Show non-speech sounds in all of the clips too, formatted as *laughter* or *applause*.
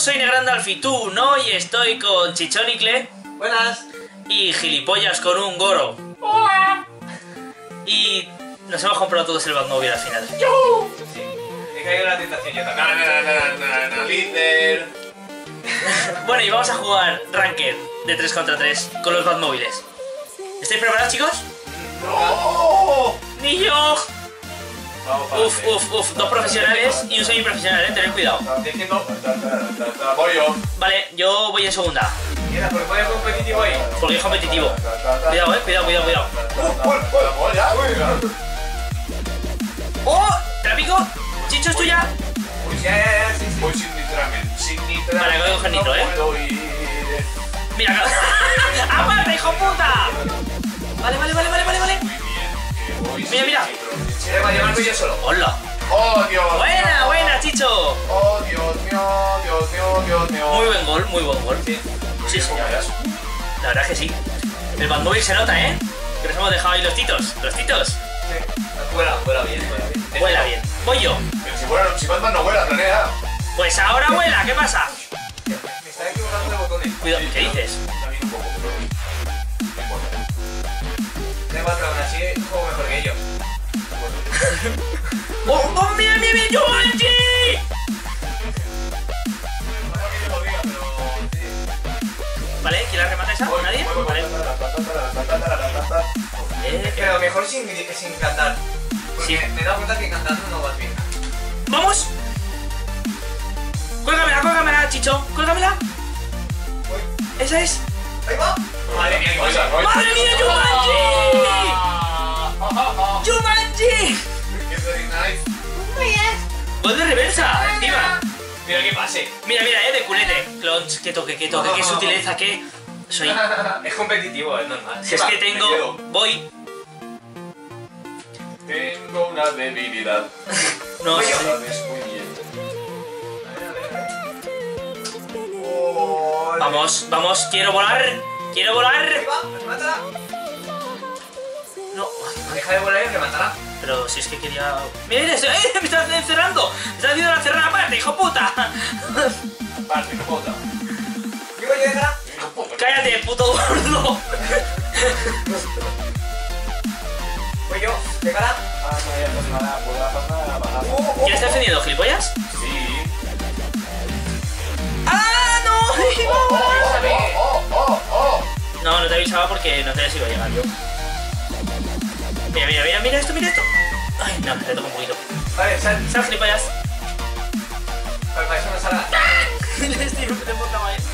soy Negranda Alfitún, hoy estoy con Chichonicle Buenas. y gilipollas con un goro. Y nos hemos comprado todos el Batmobile al final. Sí. He caído en la tentación yo también. líder. *laughs* Bueno, y vamos a jugar Ranked de 3 contra 3 con los Batmóviles. ¿Estáis preparados, chicos? ¡No! ¡Ni yo! Uf, uf, uf, dos profesionales y un semiprofesional, eh, tened cuidado. Voy yo. Vale, yo voy en segunda, Mira, porque voy a competitivo ahí. porque es competitivo. Cuidado, eh, cuidado, cuidado, cuidado. ¡Oh! ¿Te la pico? ¿Chicho es tuya? Uy, ya, ya, ya, sí, sí. Voy sin nitramen. Sin nitramen. Vale, voy a coger nitro, ¿eh? Mira, acá. *laughs* ¡Aparta, hijo puta! Vale, vale, vale, vale, vale, vale. Muy bien. que voy Mira, mira. Va a llevarme yo solo. ¡Hola! ¡Oh, Dios! Buena, mío. buena, Chicho. ¡Oh, Dios mío, Dios mío, Dios mío! Muy buen gol, muy buen gol. Sí. Sí, bien, señor. vayas. La verdad es que sí. El Batmóvil se nota, ¿eh? Que nos hemos dejado ahí los titos. Los titos. Sí. Vuela, vuela bien, vuela bien. Vuela bien. Voy yo. Pero si, fuera, si Batman no vuela, planea. Pues ahora vuela, ¿qué pasa? Me está equivocando de botones. Cuidado, ¿qué dices? ¿Nadie? Vale. Eh, Pero mejor sin, sin cantar. Me he dado cuenta que cantando no vas bien. ¡Vamos! ¡Cólgamela, cólgamela, Chicho! ¡Cólgamela! Voy. ¿Esa es? ¡Ahí va! ¡Madre mía, voy, ¡Madre mía, Jumanji! ¡Jumanji! *laughs* ¡Qué nice! ¡Gol de reversa! ¡Encima! Mira que pase. Mira, mira, eh, de culete. Clonch, que toque, que toque, qué *laughs* sutileza, qué soy. *laughs* Es competitivo, es normal. Si es que tengo. Voy. Tengo una debilidad. *laughs* No Voy. Oh, Vamos, vamos, quiero volar. Quiero volar. Remátala. No. Deja de volar y rematala. Pero si es que quería. ¡Mira, mira! ¡Eh! ¡Me estás encerrando! ¡Me estás haciendo la cerrada aparte, hijo puta! Parte, hijo puta. Hijo puta. ¡Cállate, puto gordo! Voy yo, déjala. Ah, no, ya nada, nada, baja. Oh, oh, ¿Quién está defendiendo, gilipollas? Sí. ¡Ah, no! Oh, oh, oh. No, no te avisaba porque no sabía si iba a llegar yo. Mira, mira, mira, mira esto, mira esto. Ay, no, le toco un poquito. Vale, sal. Sal, gilipollas. Vale, para eso no salga. *laughs* Le estoy de puta madre.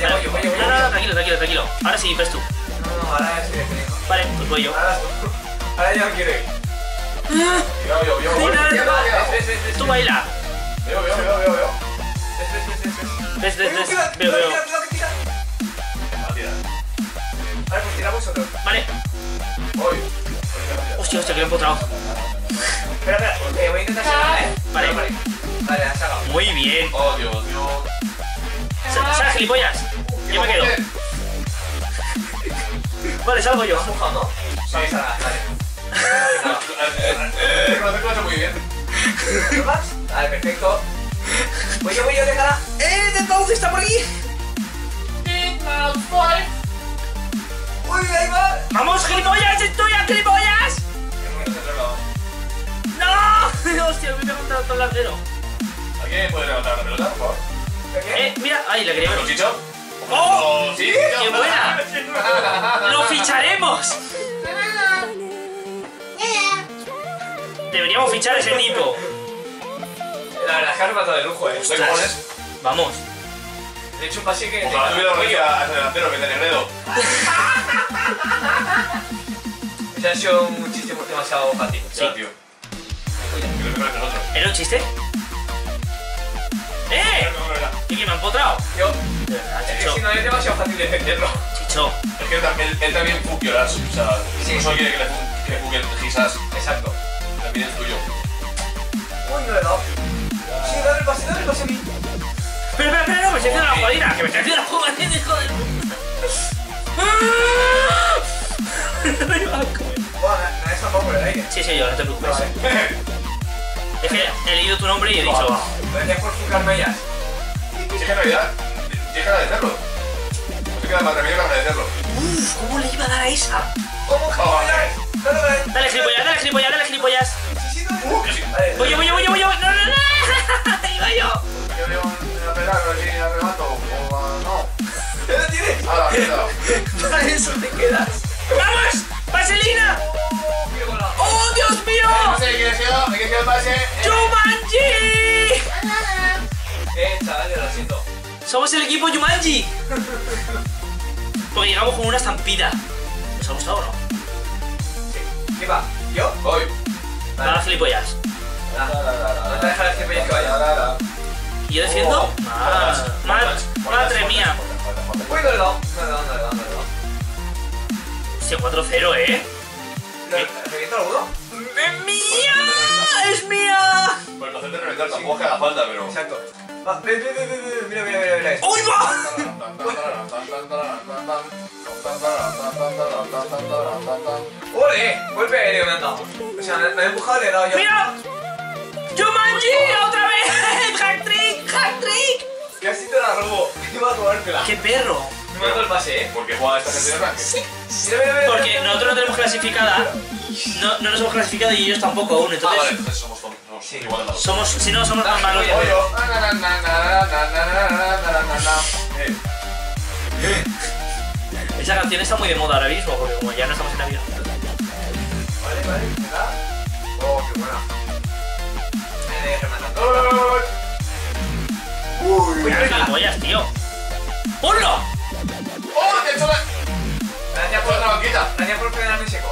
Vale, ya voy yo, voy yo, voy No, yo. no, no, tranquilo, tranquilo, tranquilo. Ahora sí, ves tú. No, no, ahora estoy defendiendo. Vale, pues voy yo. Ahora, ahora ya no quiero ir. Yo, yo, yo. Tú baila. Veo, veo, veo, veo, veo. Ves, ves, ves, ves, ves. Ves, ves, Uy, ves. cuidado, Veo, veo. Vale, pues tira vosotros. Vale. Voy. Hostia, hostia, que lo he empotrado. Espera, espera, eh, voy a intentar sacarla, eh. Vale. Vale, vale, la saca. Muy bien. Oh, Dios, gilipollas. Yo me quedo. Vale, salgo yo. ¿Has mojado, no? Vale, salga, vale. Lo *laughs* hace muy bien. ¿Qué más? Vale, perfecto. Voy yo, voy yo, déjala. ¡Eh, The Mouse está por aquí! Uy, ahí va. ¡Vamos, gilipollas! ¡Es tuya, gilipollas! ¡No! *laughs* ¡Hostia, me he pegado todo el larguero! ¿Alguien puede levantar la pelota, por favor? Eh, mira, ahí la quería ver. ¡Oh! sí! ¡Qué buena! *laughs* ¡Lo ficharemos! Deberíamos fichar a ese tipo. La verdad es que ha rematado de lujo, eh. ¿Qué cojones? Vamos. Le he hecho un pase que. Ojalá tuviera rodilla al delantero que te Negredo. Ese *laughs* ha sido un chiste demasiado fácil. Sí. tío. ¿Era un chiste? ¡Eh! No, no, no, no. ¿Y que me han empotrado? Yo. Verdad, Es que si no es demasiado fácil defenderlo. Chicho. Es que él, él, él también fuquiolas, o sea, Sí. no solo quiere que le, que le fuquen gisas, Exacto. también es tuyo. Uy, no le he dado. Sí, dale el pase, dale el pase a mí. Espera, espera, espera, no, me estoy haciendo la jodida, que me estoy haciendo la jodida, *laughs* hijo de... Buah, me- me ha escapado por el aire. Sí, sí, yo, no te preocupes. Vale. Es que he leído tu nombre y he dicho... Gracias por fugarme ellas. que en realidad tienes que agradecerlo. No te queda más remedio que agradecerlo. Uf, ¿cómo le iba a dar a esa? ¿Cómo que Oh, lo ves. Dale gilipollas, dale gilipollas, dale gilipollas. Sí, sí, no. Uh, que sí. Voy yo, voy yo, voy yo, voy yo. No, no, no. *laughs* Iba yo. Yo veo a ver si la remato. O ah, no. ¿Ya lo tienes? Ahora, mierda. Para *laughs* eso te quedas. ¡Vamos! ¡Vaselina! La- ¡Oh, Dios No mío! sé quién ha sido, quién ha sido el pase. ¡Jumanji! Eh, chaval, lo siento. Somos el equipo Jumanji. Porque llegamos con una estampida. ¿Os ha gustado o no? Sí. ¿Qué va? ¿Yo? Voy. Para las gilipollas. Ah, No te dejarás que me que vaya. ¿Y yo defiendo? Oh, Ah, ma- faltas, madre mía. Uy, no le he dado. No le he dado, no le he dado, no le he dado. Hostia, 4-0, ¿eh? ¿Le- ¿Reviento alguno? ¡Es mía! ¡Es mía! Por el concepto de reventar tampoco es que haga falta, pero. Exacto. Va, mira, mira, mira, mira. esto. ¡Uy, va! ¡Ole! Golpe aéreo me han dado. O sea, me, me empujado y le he dado yo. ¡Mira! ¡Jumanji! ¡Otra vez! *laughs* ¡Hack trick! ¡Hack trick! Casi te la robo. *laughs* Iba a robártela. ¡Qué perro! Me mató el pase, eh. ¿Por qué juega esta gente de ranking? Mira, mira, mira. Porque nosotros no tenemos clasificada. No, no nos hemos clasificado y ellos tampoco aún. Ah, Entonces, vale, entonces somos todos somos Sí. igual de malos. somos, si no, somos más malos. Pollo. Eh, Esa canción está muy de moda ahora mismo, porque como ya no estamos en Navidad. Vale, vale, me da. Oh, qué buena. Me de rematando. Uy, Uy, gilipollas, tío. ¡Ponlo! ¡Oh, qué chula! Gracias Por la banquita. gracias por en seco.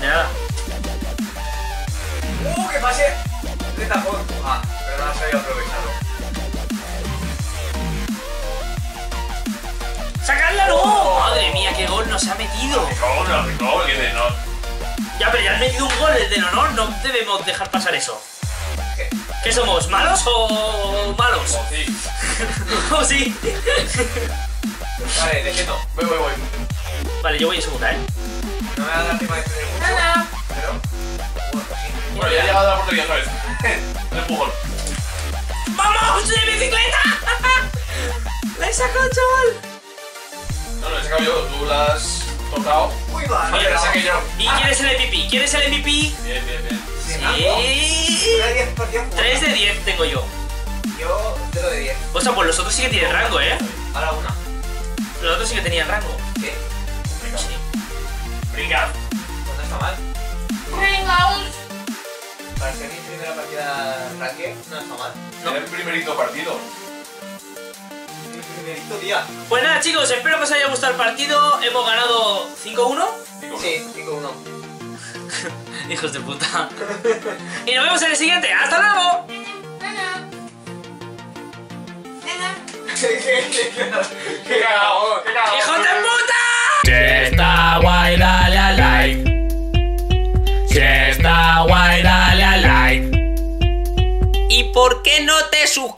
De nada. ¡Uh, qué pase! De tapón. Ah, pero no sabía aprovecharlo. ¡Sacadla no! ¡Madre mía, qué gol nos ha metido! No, que de no. Ya, pero ya has metido un gol del honor, no debemos dejar pasar eso. ¿Qué? ¿Qué somos? ¿Malos o malos? Oh, sí. *laughs* ¿O sí? Vale, defiendo. Voy, voy, voy. Vale, yo voy en segunda, ¿eh? No me va a dar tiempo a defender mucho. Bueno, ya he llegado a la portería otra vez. *laughs* El empujón. ¡Vamos! ¡De bicicleta! *laughs* ¡La he sacado, chaval! No, lo he sacado yo. Tú la has tocado. Uy, va. Vale, la saqué yo. ¿Y quién es el MVP? ¿Quién es el MVP? Bien, bien, bien. Sí. Sí. Una 10 partidos 3 de 10 tengo yo. Yo 0 de 10. O sea, pues los otros sí que tienen rango, ¿eh? Ahora una. Los otros sí que tenían rango. Sí. Sí. Brinca. Pues no está mal. Para ser mi primera partida ranque, no está mal. No. El primerito partido. Mi primerito día. Pues nada, chicos, espero que os haya gustado el partido. Hemos ganado 5-1. Digo, Sí, 5-1. Hijos de puta. y nos vemos en el siguiente. ¡Hasta luego! ¡Qué cagado! ¡Hijos de puta! Si está guay, dale a like. Está